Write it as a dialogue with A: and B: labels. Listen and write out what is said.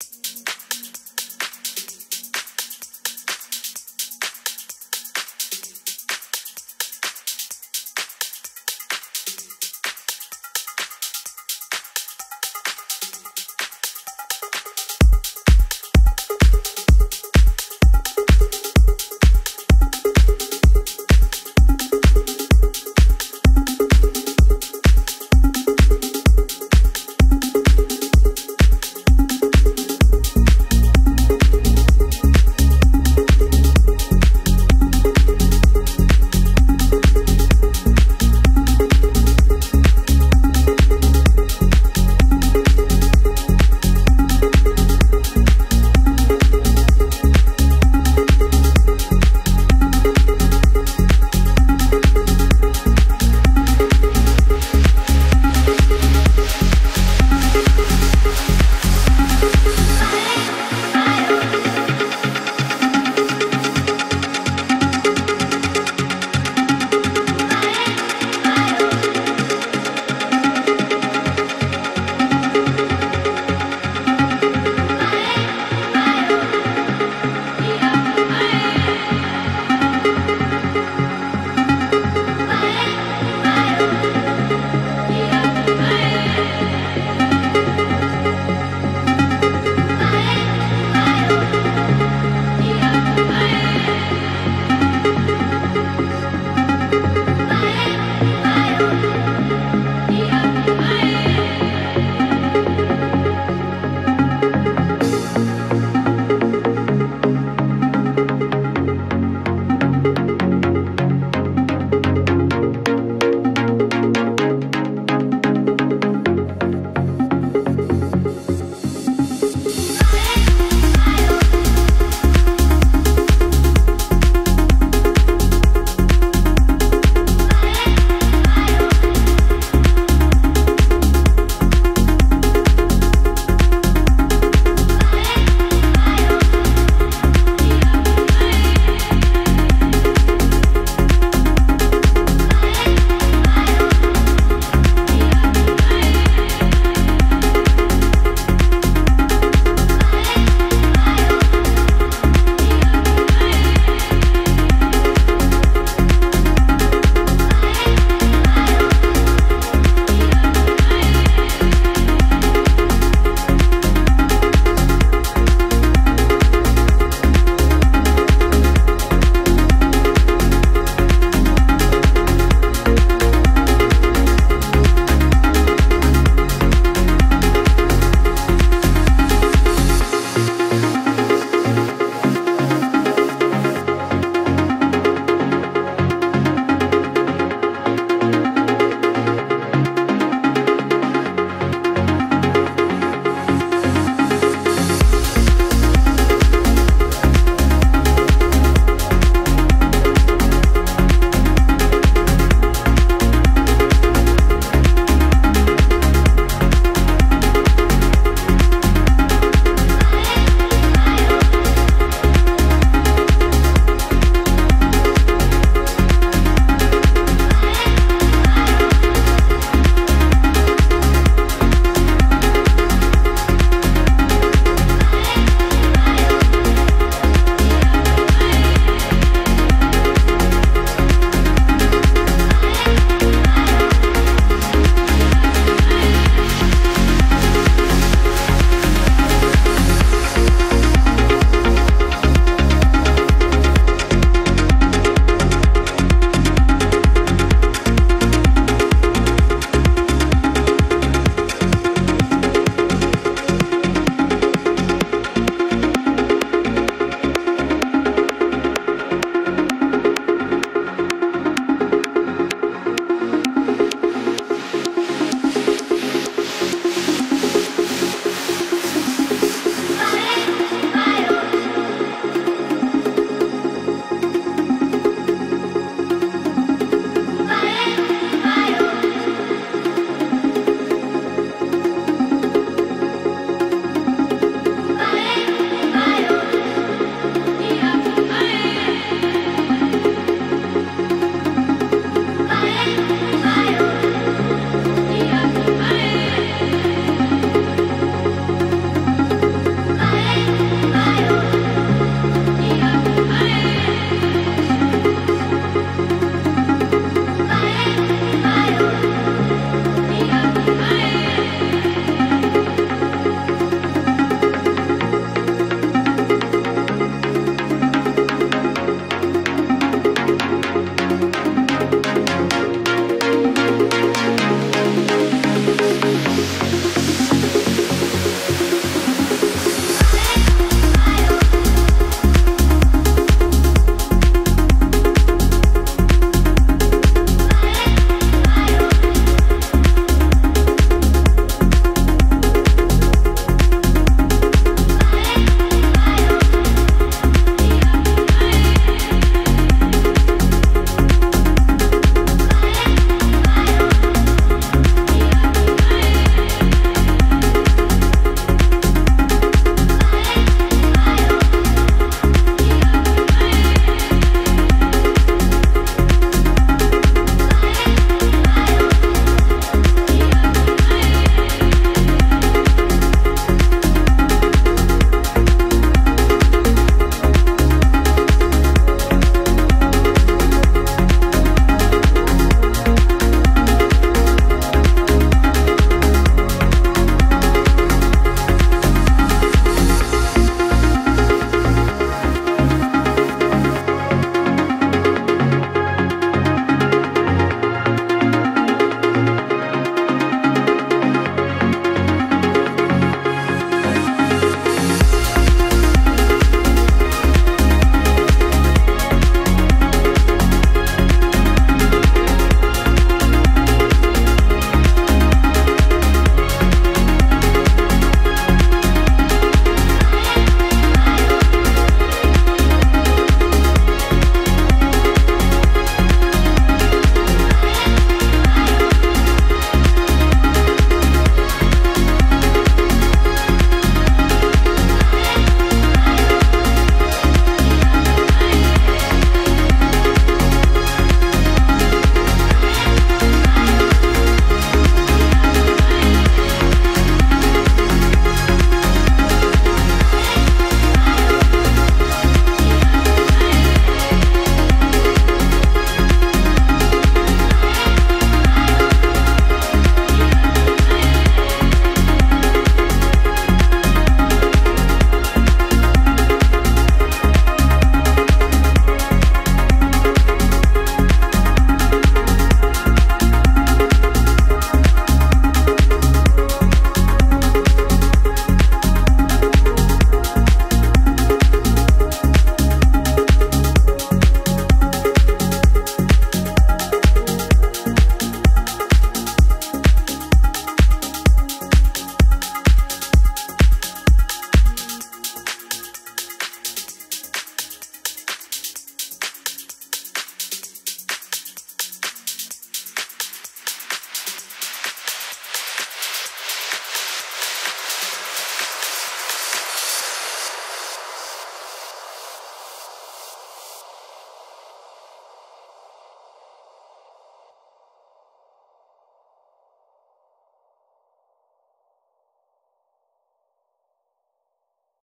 A: you